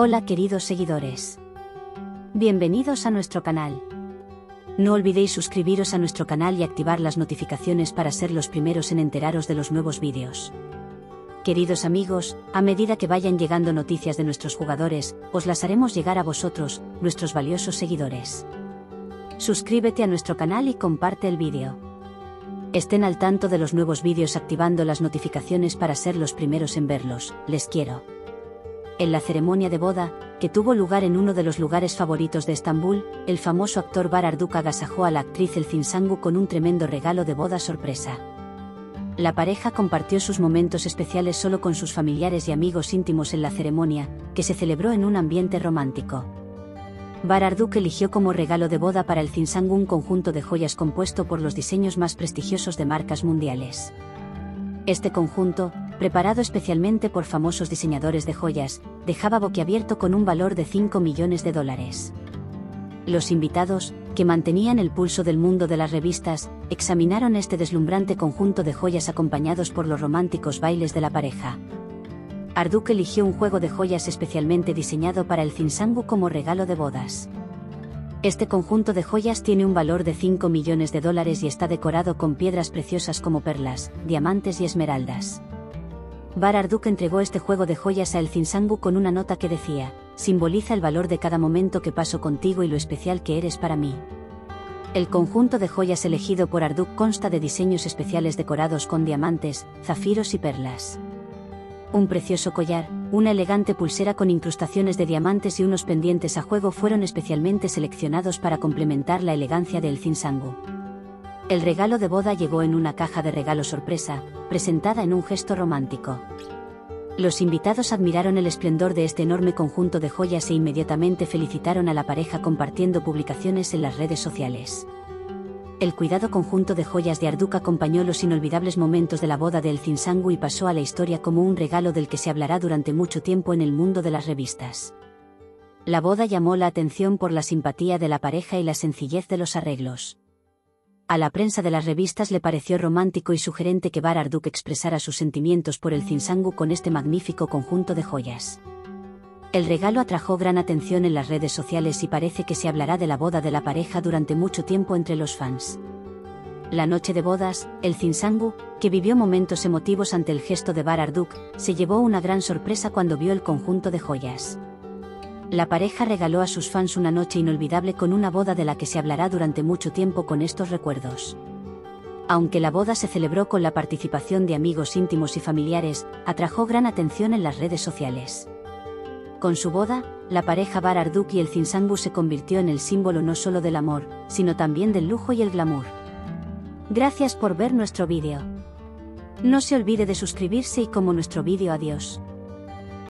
Hola queridos seguidores. Bienvenidos a nuestro canal. No olvidéis suscribiros a nuestro canal y activar las notificaciones para ser los primeros en enteraros de los nuevos vídeos. Queridos amigos, a medida que vayan llegando noticias de nuestros jugadores, os las haremos llegar a vosotros, nuestros valiosos seguidores. Suscríbete a nuestro canal y comparte el vídeo. Estén al tanto de los nuevos vídeos activando las notificaciones para ser los primeros en verlos, les quiero en la ceremonia de boda, que tuvo lugar en uno de los lugares favoritos de Estambul, el famoso actor Bar Arduk agasajó a la actriz El Zinsangu con un tremendo regalo de boda sorpresa. La pareja compartió sus momentos especiales solo con sus familiares y amigos íntimos en la ceremonia, que se celebró en un ambiente romántico. Bar Arduk eligió como regalo de boda para el Zinsangu un conjunto de joyas compuesto por los diseños más prestigiosos de marcas mundiales. Este conjunto, preparado especialmente por famosos diseñadores de joyas, dejaba boquiabierto con un valor de 5 millones de dólares. Los invitados, que mantenían el pulso del mundo de las revistas, examinaron este deslumbrante conjunto de joyas acompañados por los románticos bailes de la pareja. Arduk eligió un juego de joyas especialmente diseñado para el Zinsangu como regalo de bodas. Este conjunto de joyas tiene un valor de 5 millones de dólares y está decorado con piedras preciosas como perlas, diamantes y esmeraldas. Bar Arduk entregó este juego de joyas a El Zinsangu con una nota que decía, simboliza el valor de cada momento que paso contigo y lo especial que eres para mí. El conjunto de joyas elegido por Arduk consta de diseños especiales decorados con diamantes, zafiros y perlas. Un precioso collar, una elegante pulsera con incrustaciones de diamantes y unos pendientes a juego fueron especialmente seleccionados para complementar la elegancia del Zinsangu. El regalo de boda llegó en una caja de regalo sorpresa, presentada en un gesto romántico. Los invitados admiraron el esplendor de este enorme conjunto de joyas e inmediatamente felicitaron a la pareja compartiendo publicaciones en las redes sociales. El cuidado conjunto de joyas de Arduk acompañó los inolvidables momentos de la boda de El Zinsangu y pasó a la historia como un regalo del que se hablará durante mucho tiempo en el mundo de las revistas. La boda llamó la atención por la simpatía de la pareja y la sencillez de los arreglos. A la prensa de las revistas le pareció romántico y sugerente que Bar Arduk expresara sus sentimientos por el Zinsangu con este magnífico conjunto de joyas. El regalo atrajo gran atención en las redes sociales y parece que se hablará de la boda de la pareja durante mucho tiempo entre los fans. La noche de bodas, el Zinsangu, que vivió momentos emotivos ante el gesto de Bar Arduk, se llevó una gran sorpresa cuando vio el conjunto de joyas. La pareja regaló a sus fans una noche inolvidable con una boda de la que se hablará durante mucho tiempo con estos recuerdos. Aunque la boda se celebró con la participación de amigos íntimos y familiares, atrajo gran atención en las redes sociales. Con su boda, la pareja Bar y el Zinsangu se convirtió en el símbolo no solo del amor, sino también del lujo y el glamour. Gracias por ver nuestro vídeo. No se olvide de suscribirse y como nuestro vídeo adiós.